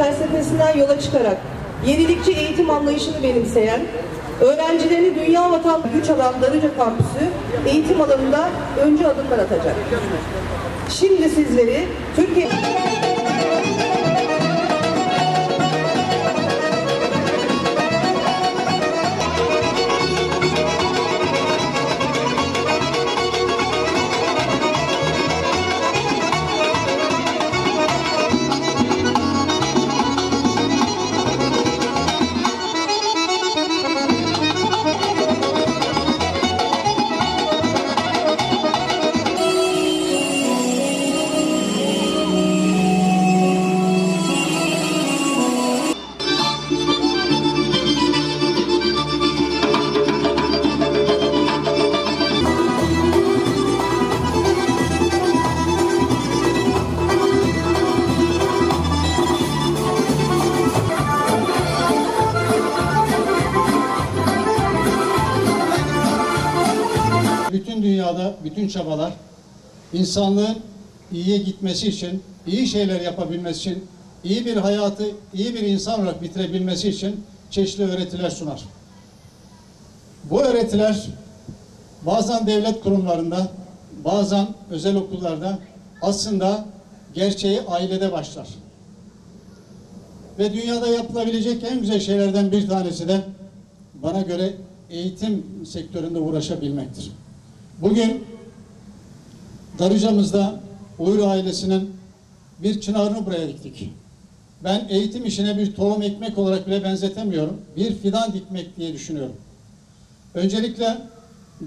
felsefesinden yola çıkarak yenilikçi eğitim anlayışını benimseyen, öğrencilerini dünya vatan güç alan Darıca Kampüsü eğitim alanında öncü adımlar atacak. Şimdi sizleri Türkiye... Dünyada bütün çabalar insanlığın iyiye gitmesi için, iyi şeyler yapabilmesi için, iyi bir hayatı iyi bir insan olarak bitirebilmesi için çeşitli öğretiler sunar. Bu öğretiler bazen devlet kurumlarında, bazen özel okullarda aslında gerçeği ailede başlar. Ve dünyada yapılabilecek en güzel şeylerden bir tanesi de bana göre eğitim sektöründe uğraşabilmektir. Bugün Darıca'mızda Uğur ailesinin bir çınarını buraya diktik. Ben eğitim işine bir tohum ekmek olarak bile benzetemiyorum. Bir fidan dikmek diye düşünüyorum. Öncelikle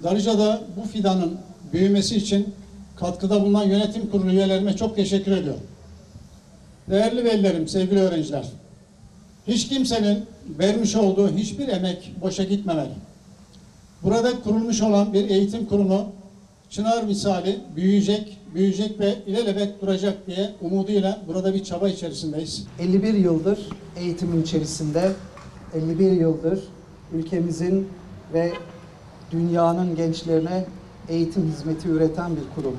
Darıca'da bu fidanın büyümesi için katkıda bulunan yönetim kurulu üyelerime çok teşekkür ediyorum. Değerli velilerim, sevgili öğrenciler. Hiç kimsenin vermiş olduğu hiçbir emek boşa gitmemeli. Burada kurulmuş olan bir eğitim kurumu çınar misali büyüyecek, büyüyecek ve ilelebet duracak diye umuduyla burada bir çaba içerisindeyiz. 51 yıldır eğitimin içerisinde, 51 yıldır ülkemizin ve dünyanın gençlerine eğitim hizmeti üreten bir kurum.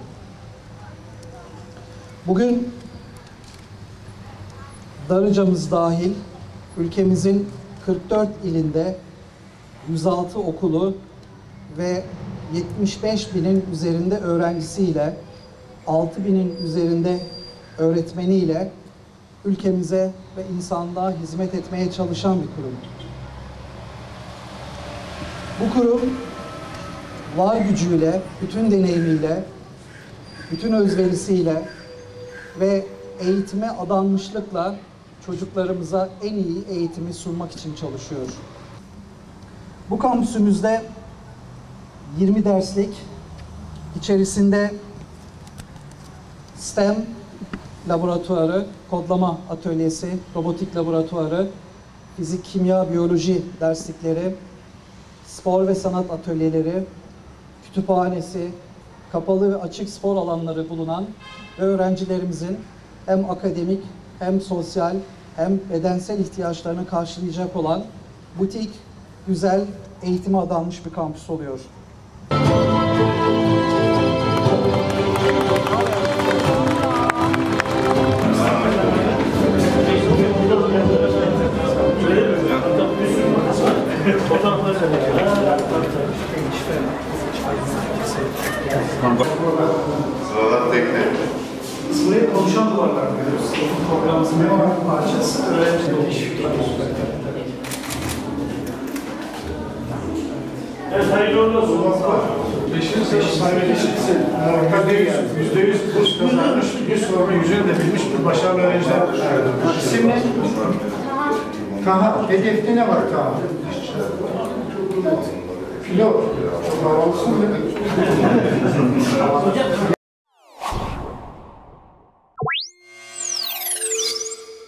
Bugün Darıca'mız dahil ülkemizin 44 ilinde 106 okulu ve 75 binin üzerinde öğrencisiyle 6 binin üzerinde öğretmeniyle ülkemize ve insanlığa hizmet etmeye çalışan bir kurum. Bu kurum var gücüyle, bütün deneyimiyle, bütün özverisiyle ve eğitime adanmışlıkla çocuklarımıza en iyi eğitimi sunmak için çalışıyor. Bu kampüsümüzde 20 derslik içerisinde STEM laboratuvarı, kodlama atölyesi, robotik laboratuvarı, fizik, kimya, biyoloji derslikleri, spor ve sanat atölyeleri, kütüphanesi, kapalı ve açık spor alanları bulunan ve öğrencilerimizin hem akademik hem sosyal hem bedensel ihtiyaçlarını karşılayacak olan butik, güzel, eğitime adanmış bir kampüs oluyor. Sıralar tekne. Buraya konuşan duvarlar görüyoruz. Eğitim programımızın bir önemli parçası. Öğrenci teşvikleri. Evet, hayırlı uğurlu olsun. Beşinci sınıf sahibi kişisi yüzde yüz, yüzde yüz burs kazanmış, yüz sorunu yüzünü de bilmiş bir başarılı öğrenciler. İsim ne? Taha, hedefte ne var Taha? Pilot. Mi?